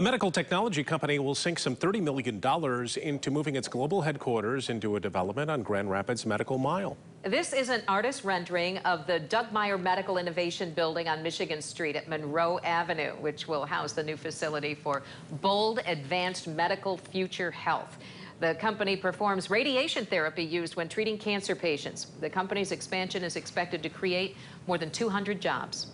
A medical technology company will sink some $30 million into moving its global headquarters into a development on Grand Rapids Medical Mile. This is an artist rendering of the Doug Meijer Medical Innovation Building on Michigan Street at Monroe Avenue, which will house the new facility for bold, advanced medical future health. The company performs radiation therapy used when treating cancer patients. The company's expansion is expected to create more than 200 jobs.